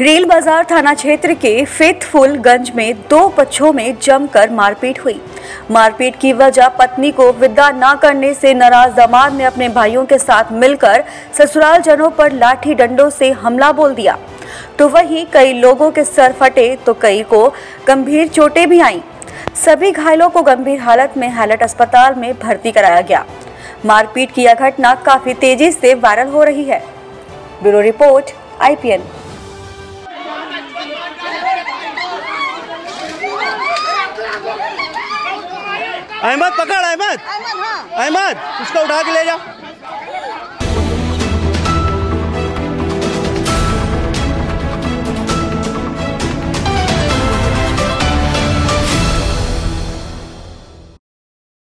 Rail बाज़ार थाना क्षेत्र के फेथफुल गंज में दो पक्षों में जमकर मारपीट हुई। मारपीट की वजह पत्नी को विदा न करने से नाराज़ दामाद ने अपने भाइयों के साथ मिलकर ससुराल जनों पर लाठी डंडों से हमला बोल दिया। तो वहीं कई लोगों के सर फटे तो कई को गंभीर चोटें भी आईं। सभी घायलों को गंभीर हालत में हैलट अस्पताल में भर्ती कराया गया। मारपीट की यह घटना काफ़ी तेज़ी से वायरल हो रही है। Bureau report, IPN. अहमद पकड़ अहमद। अहमद हाँ। उसको उठा के ले जा।